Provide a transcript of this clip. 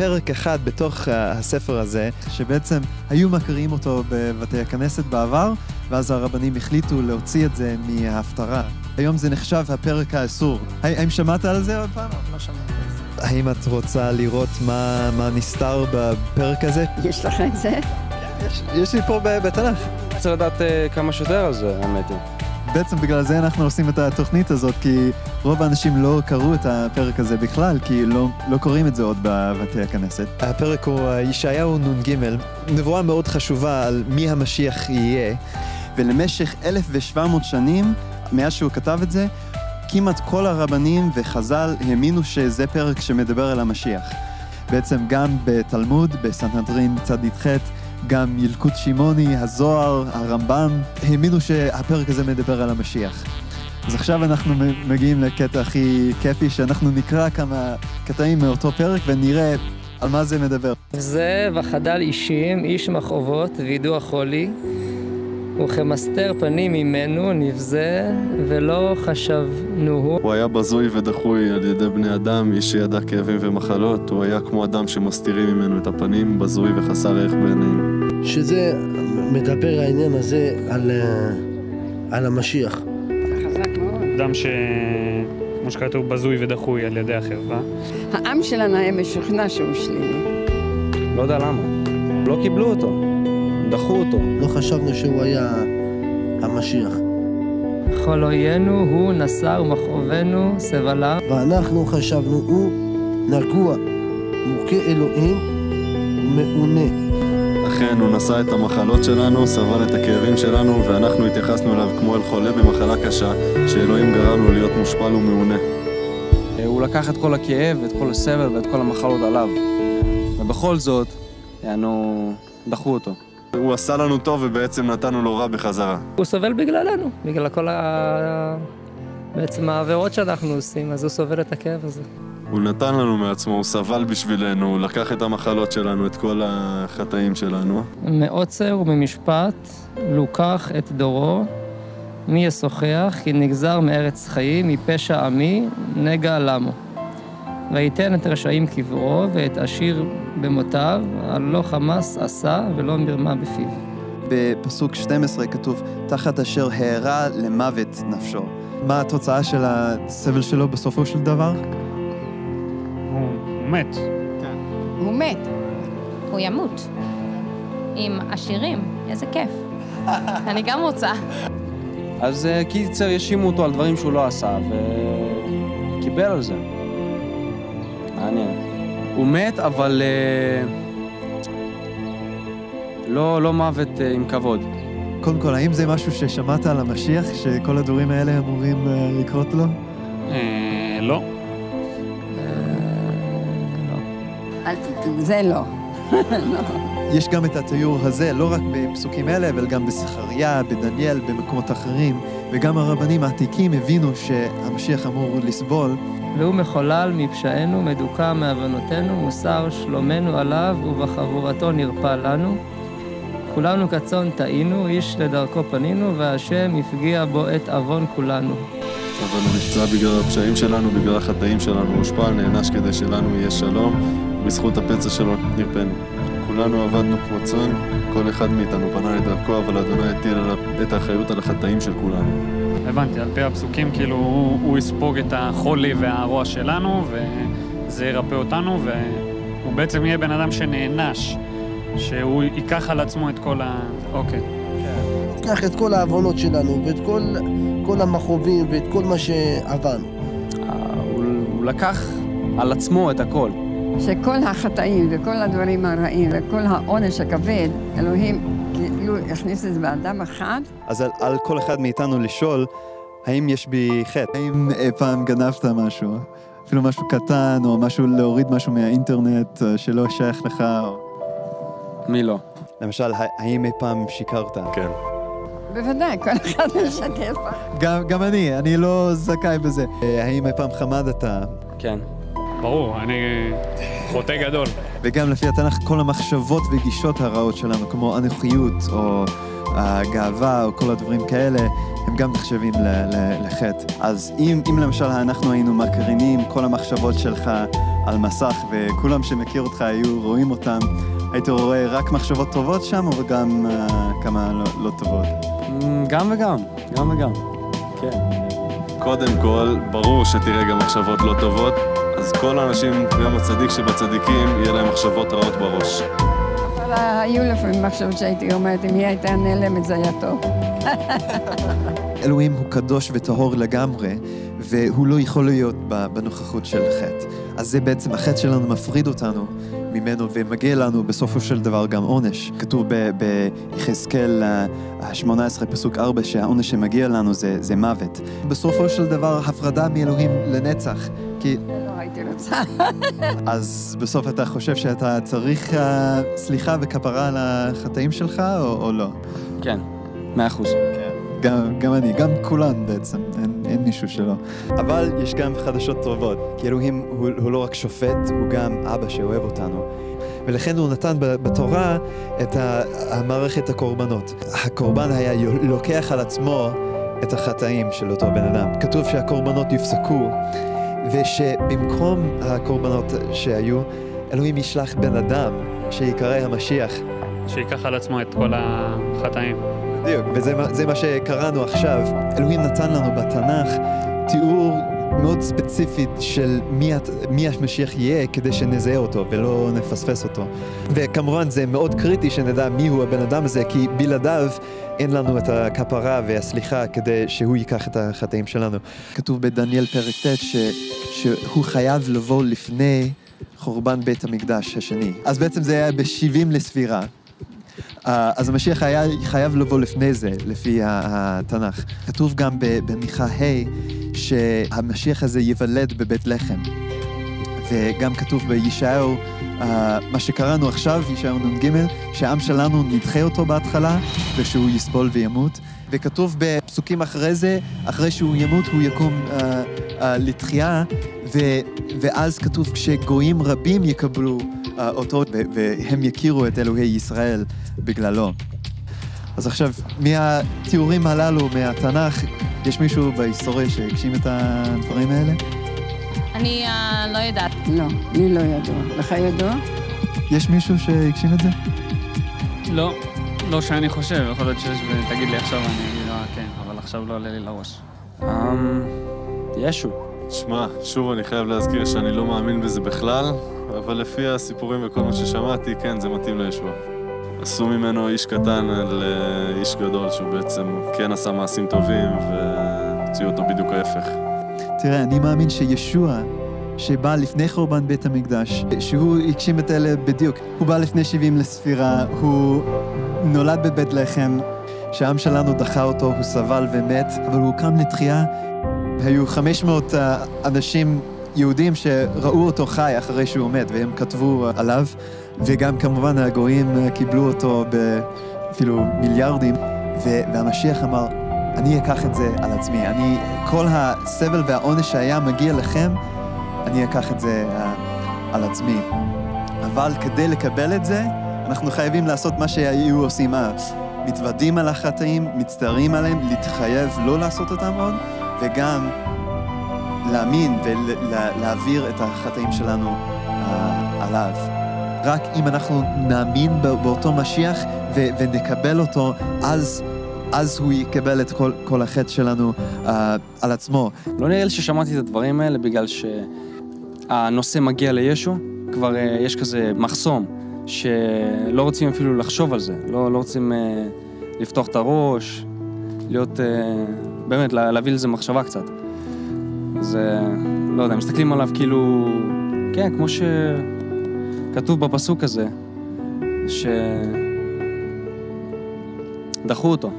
פרק אחד בתוך הספר הזה, שבעצם היו מקריאים אותו בבתי הכנסת בעבר, ואז הרבנים החליטו להוציא את זה מההפטרה. היום זה נחשב הפרק האסור. האם שמעת על זה עוד פעם? לא שמעתי על זה. האם את רוצה לראות מה, מה נסתר בפרק הזה? יש לך את זה? יש, יש לי פה בתנ"ך. צריך לדעת uh, כמה שיותר על זה, האמת היא. בעצם בגלל זה אנחנו עושים את התוכנית הזאת, כי רוב האנשים לא קראו את הפרק הזה בכלל, כי לא, לא קוראים את זה עוד בבתי הכנסת. הפרק הוא ישעיהו נ"ג, נבואה מאוד חשובה על מי המשיח יהיה, ולמשך 1,700 שנים, מאז שהוא כתב את זה, כמעט כל הרבנים וחז"ל האמינו שזה פרק שמדבר על המשיח. בעצם גם בתלמוד, בסנהדרין צ"ח, גם ילקוט שמעוני, הזוהר, הרמב"ם, האמינו שהפרק הזה מדבר על המשיח. אז עכשיו אנחנו מגיעים לקטע הכי כיפי, שאנחנו נקרא כמה קטעים מאותו פרק ונראה על מה זה מדבר. זה וחדל אישים, איש מכאובות, וידוע חולי, וכמסתר פנים ממנו נבזה, ולא חשבנוהו. הוא היה בזוי ודחוי על ידי בני אדם, איש שידע כאבים ומחלות, הוא היה כמו אדם שמסתירים ממנו את הפנים, בזוי וחסר ערך בעינינו. שזה מדבר העניין הזה על, על המשיח. זה חזק מאוד. אדם ש... כמו שכתוב, בזוי ודחוי על ידי החברה. העם שלנו היה משוכנע שהוא שלילי. לא יודע למה. לא קיבלו אותו. דחו אותו. לא חשבנו שהוא היה המשיח. כל אוינו הוא נשא ומכאובנו סבלה. ואנחנו חשבנו הוא נגוע, מוכה אלוהים, מעונה. אכן, הוא נשא את המחלות שלנו, סבל את הכאבים שלנו, ואנחנו התייחסנו אליו כמו אל חולה במחלה קשה, שאלוהים גרם לו להיות מושפל ומעונה. הוא לקח את כל הכאב, את כל הסבל ואת כל המחלות עליו. ובכל זאת, יענו, דחו אותו. הוא עשה לנו טוב ובעצם נתנו לו רע בחזרה. הוא סובל בגללנו, בגלל כל ה... בעצם העבירות שאנחנו עושים, אז הוא סובל את הכאב הזה. הוא נתן לנו מעצמו, הוא סבל בשבילנו, הוא לקח את המחלות שלנו, את כל החטאים שלנו. מעוצר וממשפט לוקח את דורו, מי ישוחח, כי נגזר מארץ חיים, מפשע עמי, נגע למו. ויתן את רשעים קברו, ואת עשיר במותיו, על לא חמס עשה ולא מרמה בפיו. בפסוק 12 כתוב, תחת אשר הערה למוות נפשו. מה התוצאה של הסבל שלו בסופו של דבר? הוא מת. הוא מת. הוא ימות. עם עשירים, איזה כיף. אני גם רוצה. אז uh, קיצר, האשימו אותו על דברים שהוא לא עשה, וקיבל על זה. מעניין. הוא מת, אבל uh, לא, לא מוות uh, עם כבוד. קודם כל, האם זה משהו ששמעת על המשיח, שכל הדברים האלה אמורים uh, לקרות לו? אה, לא. זה לא. יש גם את התיאור הזה, לא רק בפסוקים אלה, אבל גם בזכריה, בדניאל, במקומות אחרים, וגם הרבנים העתיקים הבינו שהמשיח אמור לסבול. והוא מחולל מפשענו, מדוכא מעוונותינו, מוסר שלומנו עליו, ובחבורתו נרפא לנו. כולנו כצאן טעינו, איש לדרכו פנינו, והשם הפגיע בו את עוון כולנו. אבל הוא נפצע בגלל הפשעים שלנו, בגלל החטאים שלנו, הושפל, נענש כדי שלנו יהיה שלום, בזכות הפצע שלו נרפאנו. כולנו עבדנו כמו צאן, כל אחד מאיתנו פנה לדרכו, אבל אדוני הטיל עליו את האחריות על החטאים של כולנו. הבנתי, על פי הפסוקים, כאילו, הוא, הוא יספוג את החולי והרוע שלנו, וזה ירפא אותנו, והוא בעצם יהיה בן אדם שנענש, שהוא ייקח על עצמו את כל ה... אוקיי. קח את כל העוונות שלנו, ואת כל, כל המכאובים, ואת כל מה שעברנו. אה, הוא, הוא לקח על עצמו את הכל. שכל החטאים וכל הדברים הרעים וכל העונש הכבד, אלוהים כאילו הכניס את זה באדם אחד. אז על, על כל אחד מאיתנו לשאול, האם יש בי חטא? האם אי פעם גנבת משהו? אפילו משהו קטן, או משהו, להוריד משהו מהאינטרנט אה, שלא שייך לך? או... מי לא? למשל, האם אי פעם שיקרת? כן. בוודאי, כל אחד משקף. גם, גם אני, אני לא זכאי בזה. אה, האם אי פעם חמדת? כן. ברור, אני חוטא גדול. וגם לפי התנ"ך, כל המחשבות וגישות הרעות שלנו, כמו אנוכיות, או הגאווה, או כל הדברים כאלה, הם גם נחשבים ל- ל- לחטא. אז אם, אם למשל אנחנו היינו מקרינים כל המחשבות שלך על מסך, וכולם שמכיר אותך היו רואים אותם, היית רואה רק מחשבות טובות שם, או גם uh, כמה לא, לא טובות? גם וגם, גם וגם, כן. קודם כל, ברור שתראה גם מחשבות לא טובות, אז כל האנשים, גם הצדיק שבצדיקים, יהיה להם מחשבות רעות בראש. אבל היו לפעמים מחשבות שהייתי אומרת, אם היא הייתה נעלמת זה היה טוב. אלוהים הוא קדוש וטהור לגמרי, והוא לא יכול להיות בנוכחות של חטא. אז זה בעצם, החטא שלנו מפריד אותנו ממנו, ומגיע לנו בסופו של דבר גם עונש. כתוב ביחזקאל ה-18, פסוק 4, שהעונש שמגיע לנו זה, זה מוות. בסופו של דבר, הפרדה מאלוהים לנצח. כי... לא הייתי רוצה. אז בסוף אתה חושב שאתה צריך uh, סליחה וכפרה על החטאים שלך, או, או לא? כן, מאה אחוז. כן. גם, גם אני, גם כולן בעצם, אין, אין מישהו שלא. אבל יש גם חדשות טובות, כי אלוהים הוא, הוא לא רק שופט, הוא גם אבא שאוהב אותנו. ולכן הוא נתן בתורה את המערכת הקורבנות. הקורבן היה לוקח על עצמו את החטאים של אותו בן אדם. כתוב שהקורבנות יפסקו, ושבמקום הקורבנות שהיו, אלוהים ישלח בן אדם שיקרא המשיח. שיקח על עצמו את כל החטאים. בדיוק, וזה מה שקראנו עכשיו. אלוהים נתן לנו בתנ"ך תיאור מאוד ספציפית של מי, מי המשיח יהיה כדי שנזהה אותו ולא נפספס אותו. וכמובן זה מאוד קריטי שנדע מי הוא הבן אדם הזה, כי בלעדיו אין לנו את הכפרה והסליחה כדי שהוא ייקח את החטאים שלנו. כתוב בדניאל פרק ט' ש, שהוא חייב לבוא לפני חורבן בית המקדש השני. אז בעצם זה היה ב-70 לספירה. אז המשיח היה חייב לבוא לפני זה, לפי התנ"ך. כתוב גם במיכה ה' שהמשיח הזה ייוולד בבית לחם. וגם כתוב בישעיהו, uh, מה שקראנו עכשיו, ישעיהו נ"ג, שהעם שלנו נדחה אותו בהתחלה, ושהוא יסבול וימות. וכתוב בפסוקים אחרי זה, אחרי שהוא ימות, הוא יקום uh, uh, לתחייה, ו, ואז כתוב כשגויים רבים יקבלו uh, אותו, ו, והם יכירו את אלוהי ישראל בגללו. אז עכשיו, מהתיאורים הללו, מהתנ"ך, יש מישהו בהיסטוריה שהגשים את הדברים האלה? אני uh, לא יודעת. לא, לי לא ידוע. לך ידוע? יש מישהו שהגשים את זה? לא, לא שאני חושב, יכול להיות שיש, ותגיד לי עכשיו, אני אגיד, אה, כן, אבל עכשיו לא עולה לי לראש. אמ... ישו. שמע, שוב אני חייב להזכיר שאני לא מאמין בזה בכלל, אבל לפי הסיפורים וכל מה ששמעתי, כן, זה מתאים לישוע. עשו ממנו איש קטן לאיש גדול, שהוא בעצם כן עשה מעשים טובים, והוציאו אותו בדיוק ההפך. תראה, אני מאמין שישוע, שבא לפני חורבן בית המקדש, שהוא הגשים את אלה בדיוק. הוא בא לפני 70 לספירה, הוא נולד בבית לחם, שהעם שלנו דחה אותו, הוא סבל ומת, אבל הוא קם לתחייה. היו 500 אה, אנשים יהודים שראו אותו חי אחרי שהוא מת, והם כתבו עליו. וגם כמובן הגויים אה, קיבלו אותו באפילו מיליארדים, והמשיח אמר, אני אקח את זה על עצמי. אני, כל הסבל והעונש שהיה מגיע לכם, אני אקח את זה uh, על עצמי. אבל כדי לקבל את זה, אנחנו חייבים לעשות מה שהיו עושים אז. מתוודים על החטאים, מצטערים עליהם, להתחייב לא לעשות אותם עוד, וגם להאמין ולהעביר את החטאים שלנו uh, עליו. רק אם אנחנו נאמין באותו משיח ונקבל אותו, אז, אז הוא יקבל את כל, כל החטא שלנו uh, על עצמו. לא נראה לי ששמעתי את הדברים האלה בגלל שהנושא מגיע לישו, כבר uh, יש כזה מחסום, שלא רוצים אפילו לחשוב על זה, לא, לא רוצים uh, לפתוח את הראש, להיות, uh, באמת, להביא לזה מחשבה קצת. uh, לא יודע, מסתכלים עליו כאילו, כן, כמו ש... כתוב בפסוק הזה, שדחו אותו.